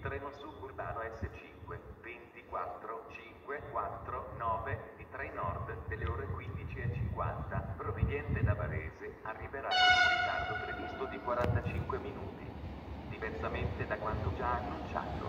treno suburbano S5 24 5 4 9 di 3 Nord delle ore 15.50 proveniente da Varese arriverà con un ritardo previsto di 45 minuti, diversamente da quanto già annunciato,